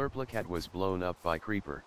Flurplacat was blown up by Creeper.